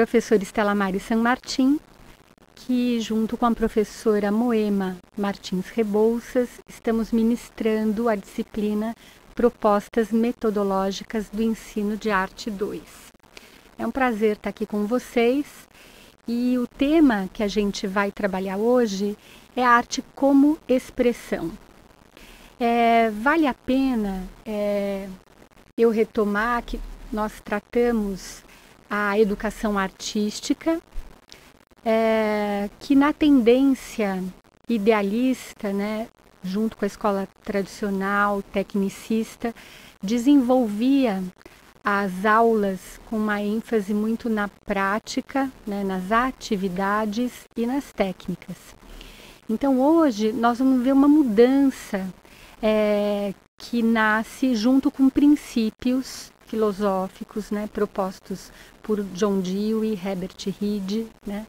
professora Estela Mari San Martin, que junto com a professora Moema Martins Rebouças, estamos ministrando a disciplina Propostas Metodológicas do Ensino de Arte 2. É um prazer estar aqui com vocês e o tema que a gente vai trabalhar hoje é a arte como expressão. É, vale a pena é, eu retomar que nós tratamos a educação artística, é, que na tendência idealista, né, junto com a escola tradicional, tecnicista, desenvolvia as aulas com uma ênfase muito na prática, né, nas atividades e nas técnicas. Então hoje nós vamos ver uma mudança é, que nasce junto com princípios filosóficos, né, propostos por John Dewey, Herbert Reed, né,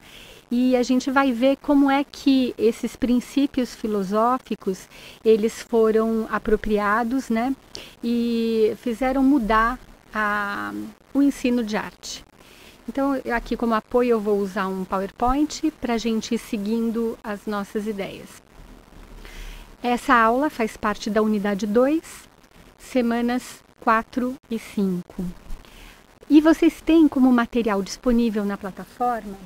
e a gente vai ver como é que esses princípios filosóficos eles foram apropriados, né, e fizeram mudar a, o ensino de arte. Então, aqui como apoio eu vou usar um PowerPoint para a gente ir seguindo as nossas ideias. Essa aula faz parte da unidade 2, semanas 4 e 5. E vocês têm como material disponível na plataforma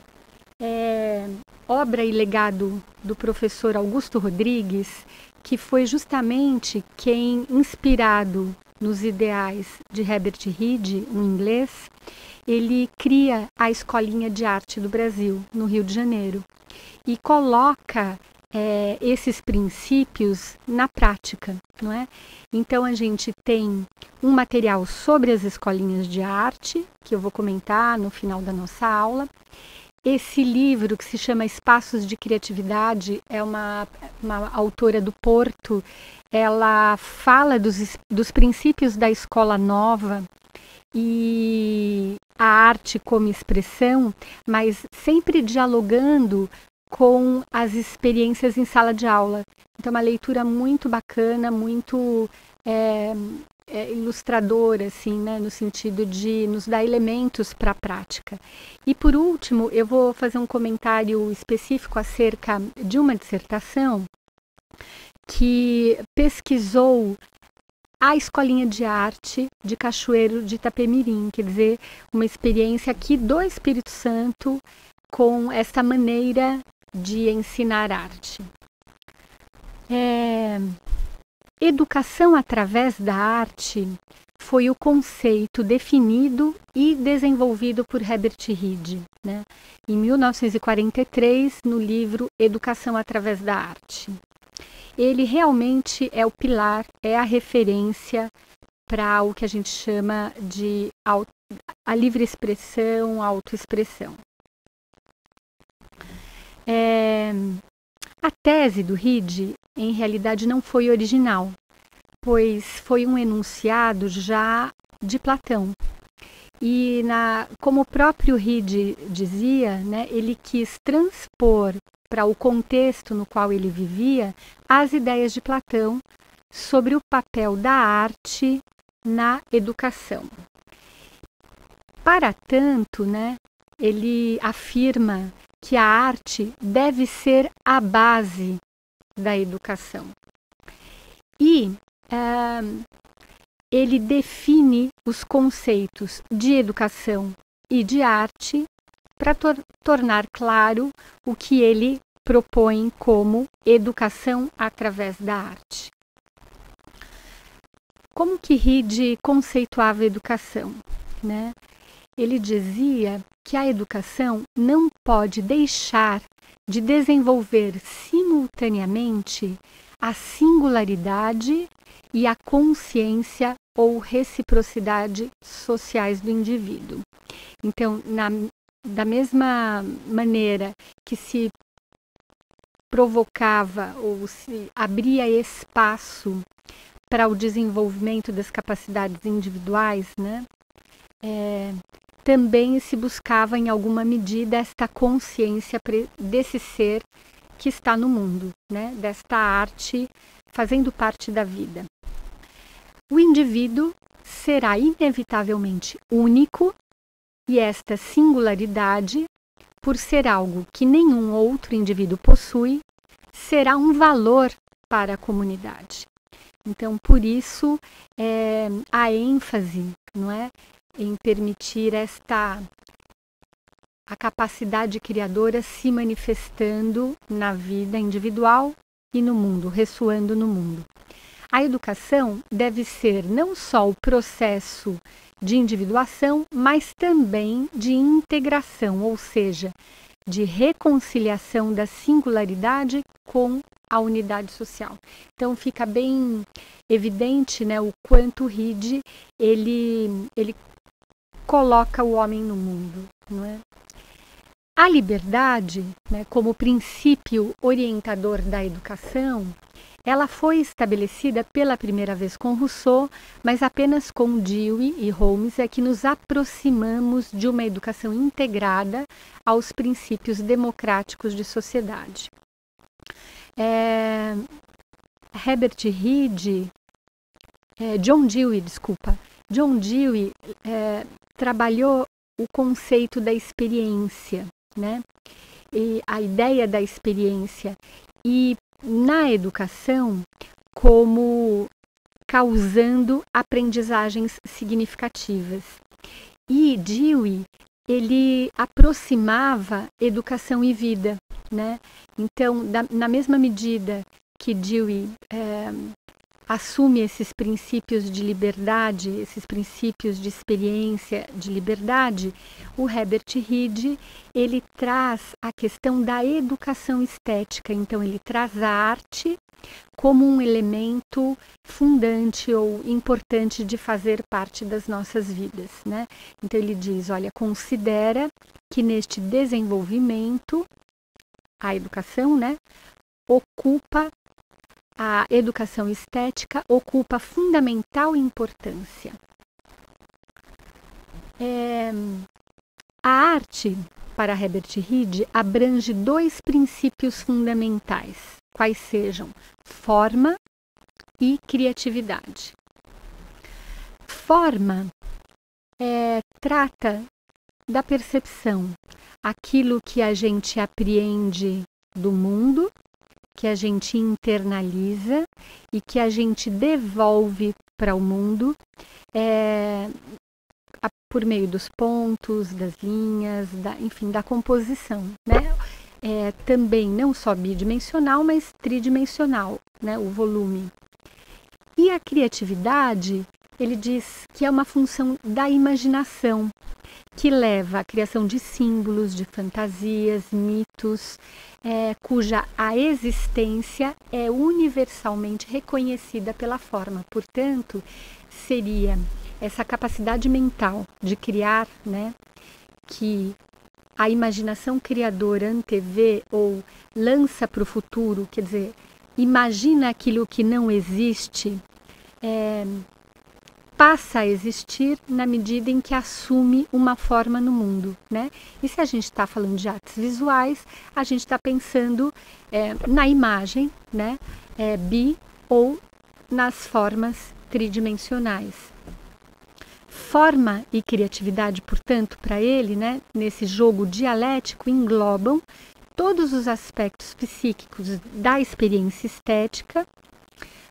é, obra e legado do professor Augusto Rodrigues, que foi justamente quem, inspirado nos ideais de Herbert Reed, um inglês, ele cria a Escolinha de Arte do Brasil, no Rio de Janeiro, e coloca é, esses princípios na prática, não é? Então a gente tem um material sobre as escolinhas de arte, que eu vou comentar no final da nossa aula. Esse livro, que se chama Espaços de Criatividade, é uma, uma autora do Porto. Ela fala dos, dos princípios da escola nova e a arte como expressão, mas sempre dialogando com as experiências em sala de aula. Então, é uma leitura muito bacana, muito é, é, ilustradora, assim, né, no sentido de nos dar elementos para a prática. E por último, eu vou fazer um comentário específico acerca de uma dissertação que pesquisou a escolinha de arte de Cachoeiro de Itapemirim, quer dizer, uma experiência aqui do Espírito Santo com essa maneira de ensinar arte. É, educação através da arte foi o conceito definido e desenvolvido por Herbert Reed, né, em 1943, no livro Educação através da Arte. Ele realmente é o pilar, é a referência para o que a gente chama de a livre expressão, autoexpressão. É, a tese do Reed, em realidade, não foi original, pois foi um enunciado já de Platão. E na, como o próprio Reed dizia, né, ele quis transpor para o contexto no qual ele vivia as ideias de Platão sobre o papel da arte na educação. Para tanto, né, ele afirma que a arte deve ser a base da educação. E uh, ele define os conceitos de educação e de arte para tor tornar claro o que ele propõe como educação através da arte. Como que Reed conceituava educação? Né? Ele dizia que a educação não pode deixar de desenvolver simultaneamente a singularidade e a consciência ou reciprocidade sociais do indivíduo. Então, na, da mesma maneira que se provocava ou se abria espaço para o desenvolvimento das capacidades individuais, né? É, também se buscava em alguma medida esta consciência desse ser que está no mundo, né? desta arte fazendo parte da vida. O indivíduo será inevitavelmente único E esta singularidade, por ser algo que nenhum outro indivíduo possui, será um valor para a comunidade. Então, por isso, é, a ênfase não é, em permitir esta a capacidade criadora se manifestando na vida individual e no mundo, ressoando no mundo. A educação deve ser não só o processo de individuação, mas também de integração, ou seja, de reconciliação da singularidade com a unidade social. Então fica bem evidente, né, o quanto Reed ele ele coloca o homem no mundo, não é? A liberdade, né, como princípio orientador da educação, ela foi estabelecida pela primeira vez com Rousseau, mas apenas com Dewey e Holmes é que nos aproximamos de uma educação integrada aos princípios democráticos de sociedade. É, Herbert Reed, é, John Dewey, desculpa, John Dewey é, trabalhou o conceito da experiência, né? E a ideia da experiência e na educação como causando aprendizagens significativas. E Dewey, ele aproximava educação e vida, né? Então, da, na mesma medida que Dewey é, assume esses princípios de liberdade, esses princípios de experiência de liberdade, o Herbert Reed ele traz a questão da educação estética. Então ele traz a arte como um elemento fundante ou importante de fazer parte das nossas vidas, né? Então ele diz, olha, considera que neste desenvolvimento a educação, né, ocupa a educação estética ocupa fundamental importância. É, a arte, para Herbert Reed, abrange dois princípios fundamentais, quais sejam forma e criatividade. Forma é, trata da percepção, aquilo que a gente apreende do mundo que a gente internaliza e que a gente devolve para o mundo é, a, por meio dos pontos, das linhas, da, enfim, da composição, né? É, também não só bidimensional, mas tridimensional, né? O volume. E a criatividade, ele diz que é uma função da imaginação, que leva à criação de símbolos, de fantasias, mitos, é, cuja a existência é universalmente reconhecida pela forma. Portanto, seria essa capacidade mental de criar, né, que a imaginação criadora antevê ou lança para o futuro, quer dizer, imagina aquilo que não existe, é, passa a existir na medida em que assume uma forma no mundo, né? E se a gente está falando de artes visuais, a gente está pensando é, na imagem, né? É, bi ou nas formas tridimensionais. Forma e criatividade, portanto, para ele, né, nesse jogo dialético, englobam todos os aspectos psíquicos da experiência estética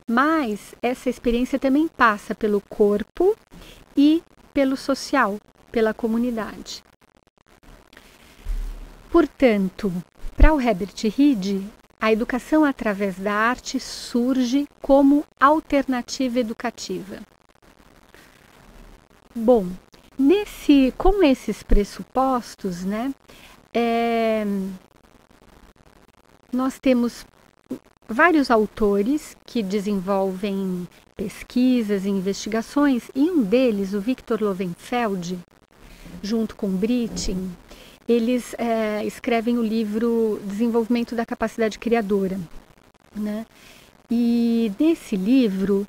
mas essa experiência também passa pelo corpo e pelo social, pela comunidade. Portanto, para o Herbert Reed, a educação através da arte surge como alternativa educativa. Bom, nesse, com esses pressupostos, né, é, nós temos vários autores que desenvolvem pesquisas e investigações, e um deles, o Victor Lowenfeld, junto com Brittin, eles é, escrevem o livro Desenvolvimento da Capacidade Criadora. Né? E nesse livro,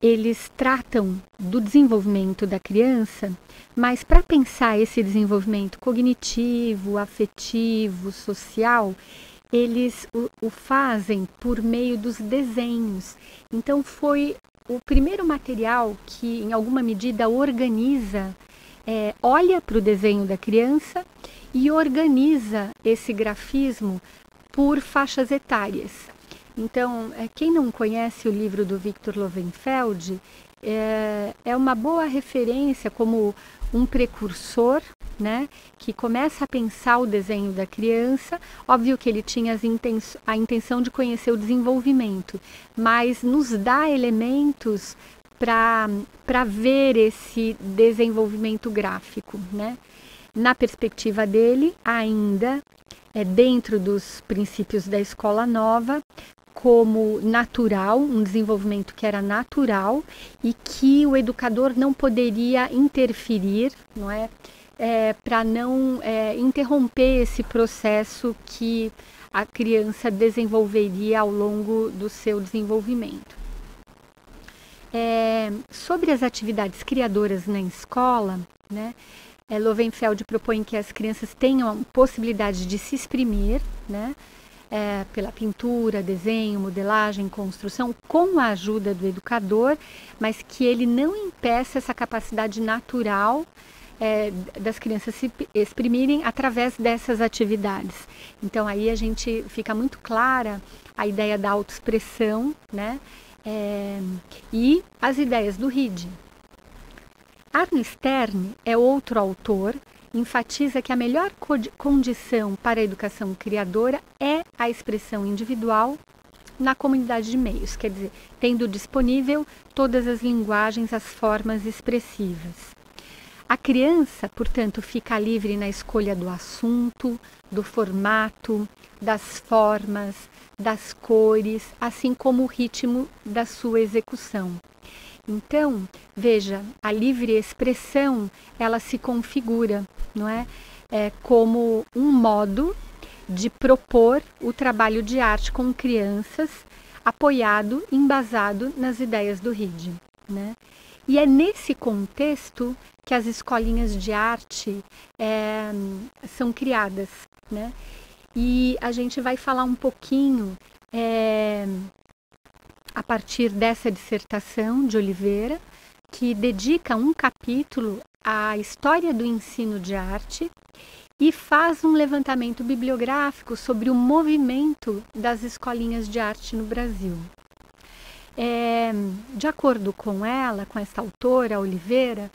eles tratam do desenvolvimento da criança, mas para pensar esse desenvolvimento cognitivo, afetivo, social, eles o, o fazem por meio dos desenhos. Então foi o primeiro material que, em alguma medida, organiza é, olha para o desenho da criança e organiza esse grafismo por faixas etárias. Então, é, quem não conhece o livro do Victor Lowenfeld, é, é uma boa referência como um precursor, né, que começa a pensar o desenho da criança. Óbvio que ele tinha a intenção de conhecer o desenvolvimento, mas nos dá elementos para ver esse desenvolvimento gráfico, né? Na perspectiva dele, ainda é dentro dos princípios da escola nova, como natural, um desenvolvimento que era natural e que o educador não poderia interferir, não é? é para não é, interromper esse processo que a criança desenvolveria ao longo do seu desenvolvimento. É, sobre as atividades criadoras na escola, né, é, Lovenfeld propõe que as crianças tenham a possibilidade de se exprimir, né, é, pela pintura, desenho, modelagem, construção, com a ajuda do educador, mas que ele não impeça essa capacidade natural é, das crianças se exprimirem através dessas atividades. Então aí a gente fica muito clara a ideia da autoexpressão, né? É, e as ideias do Reed. Arno Stern é outro autor enfatiza que a melhor condição para a educação criadora é a expressão individual na comunidade de meios, quer dizer, tendo disponível todas as linguagens, as formas expressivas. A criança, portanto, fica livre na escolha do assunto, do formato, das formas, das cores, assim como o ritmo da sua execução. Então, veja, a livre expressão, ela se configura, não é? é como um modo de propor o trabalho de arte com crianças, apoiado, embasado nas ideias do RID, né? E é nesse contexto que as escolinhas de arte é, são criadas, né? E a gente vai falar um pouquinho é, a partir dessa dissertação de Oliveira, que dedica um capítulo à história do ensino de arte e faz um levantamento bibliográfico sobre o movimento das escolinhas de arte no Brasil. É, de acordo com ela, com essa autora, Oliveira,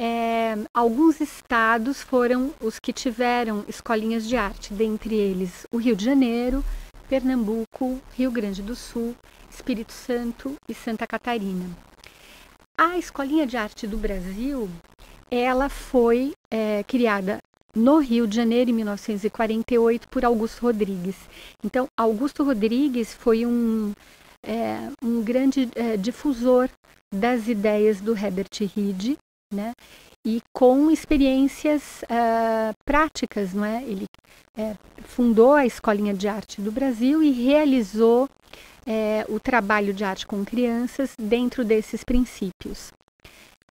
é, alguns estados foram os que tiveram escolinhas de arte, dentre eles o Rio de Janeiro, Pernambuco, Rio Grande do Sul Espírito Santo e Santa Catarina. A Escolinha de Arte do Brasil, ela foi é, criada no Rio de Janeiro, em 1948, por Augusto Rodrigues. Então, Augusto Rodrigues foi um, é, um grande é, difusor das ideias do Herbert Reed, né? E com experiências uh, práticas, não é? Ele é, fundou a Escolinha de Arte do Brasil e realizou é, o trabalho de arte com crianças dentro desses princípios.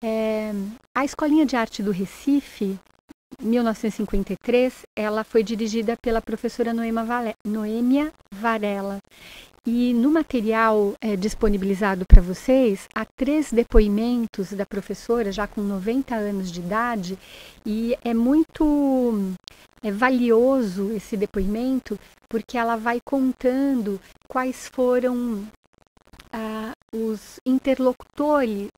É, a Escolinha de Arte do Recife, 1953, ela foi dirigida pela professora Noêmia Varela. E no material é, disponibilizado para vocês, há três depoimentos da professora, já com 90 anos de idade, e é muito é valioso esse depoimento porque ela vai contando quais foram ah, os interlocutores,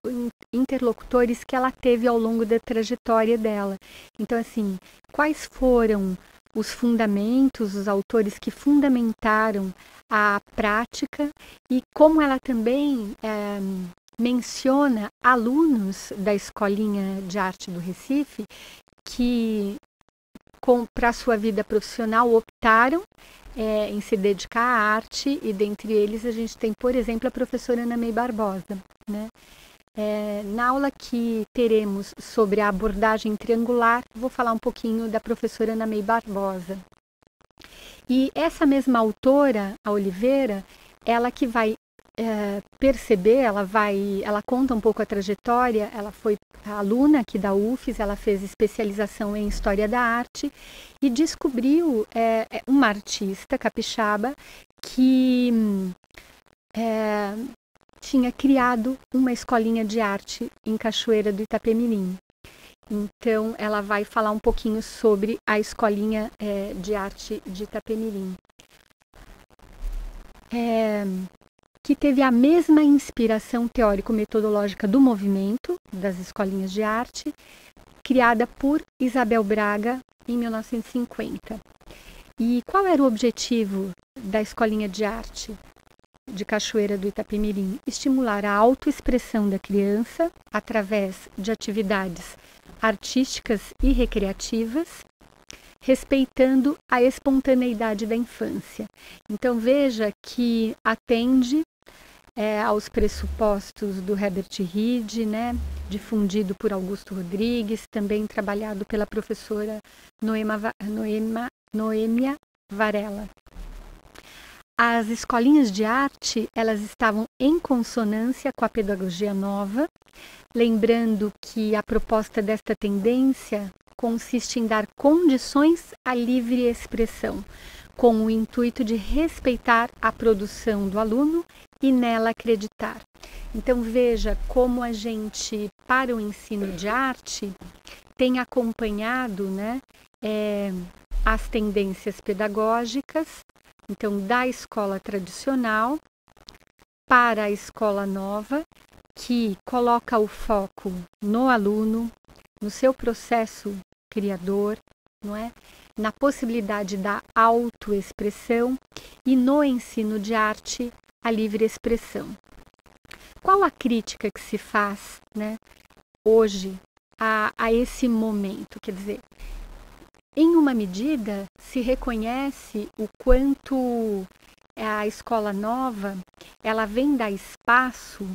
interlocutores que ela teve ao longo da trajetória dela. Então, assim, quais foram os fundamentos, os autores que fundamentaram a prática e como ela também é, menciona alunos da Escolinha de Arte do Recife que para a sua vida profissional optaram é, em se dedicar à arte e dentre eles a gente tem, por exemplo, a professora Ana May Barbosa, né? É, na aula que teremos sobre a abordagem triangular, vou falar um pouquinho da professora Ana May Barbosa. E essa mesma autora, a Oliveira, ela que vai é, perceber, ela vai, ela conta um pouco a trajetória. Ela foi aluna aqui da UFES, ela fez especialização em História da Arte e descobriu é, uma artista capixaba que é, tinha criado uma escolinha de arte em Cachoeira do Itapemirim. Então, ela vai falar um pouquinho sobre a escolinha é, de arte de Itapemirim. É, que teve a mesma inspiração teórico-metodológica do movimento das escolinhas de arte, criada por Isabel Braga em 1950. E qual era o objetivo da escolinha de arte? de Cachoeira do Itapemirim estimular a autoexpressão da criança através de atividades artísticas e recreativas, respeitando a espontaneidade da infância. Então veja que atende é, aos pressupostos do Herbert Reed, né, difundido por Augusto Rodrigues, também trabalhado pela professora Noema, Noema, Noêmia Varela. As escolinhas de arte, elas estavam em consonância com a pedagogia nova, lembrando que a proposta desta tendência consiste em dar condições à livre expressão, com o intuito de respeitar a produção do aluno e nela acreditar. Então veja como a gente, para o ensino de arte, tem acompanhado né, é, as tendências pedagógicas então, da escola tradicional para a escola nova, que coloca o foco no aluno, no seu processo criador, não é? Na possibilidade da autoexpressão e no ensino de arte a livre expressão. Qual a crítica que se faz, né, hoje a, a esse momento? Quer dizer, em uma medida, se reconhece o quanto a escola nova ela vem dar espaço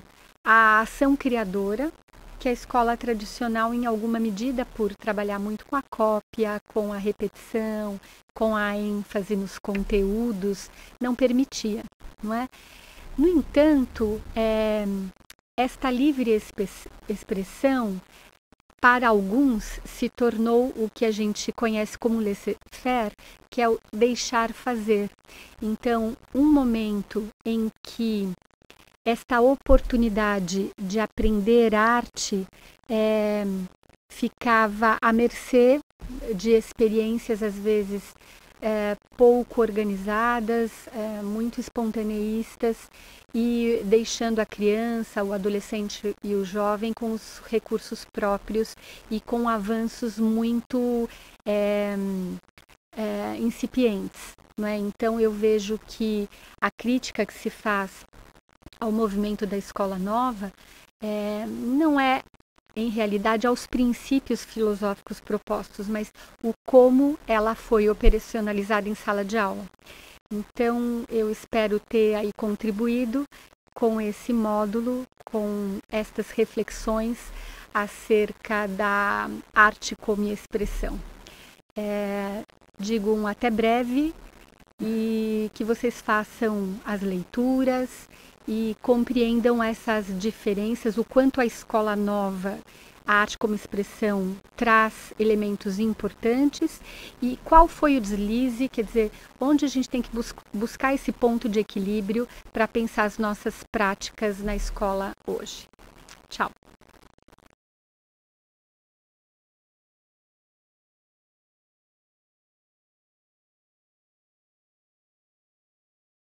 à ação criadora que a escola tradicional, em alguma medida, por trabalhar muito com a cópia, com a repetição, com a ênfase nos conteúdos, não permitia, não é? No entanto, é, esta livre expressão para alguns se tornou o que a gente conhece como laissez-faire, que é o deixar fazer. Então, um momento em que esta oportunidade de aprender arte é, ficava à mercê de experiências às vezes é, pouco organizadas, é, muito espontaneístas e deixando a criança, o adolescente e o jovem com os recursos próprios e com avanços muito é, é, incipientes. Não é? Então eu vejo que a crítica que se faz ao movimento da escola nova é, não é em realidade aos princípios filosóficos propostos, mas o como ela foi operacionalizada em sala de aula. Então, eu espero ter aí contribuído com esse módulo, com estas reflexões acerca da arte como expressão. É, digo um até breve e que vocês façam as leituras e compreendam essas diferenças, o quanto a escola nova, a arte como expressão, traz elementos importantes e qual foi o deslize, quer dizer, onde a gente tem que bus buscar esse ponto de equilíbrio para pensar as nossas práticas na escola hoje. Tchau!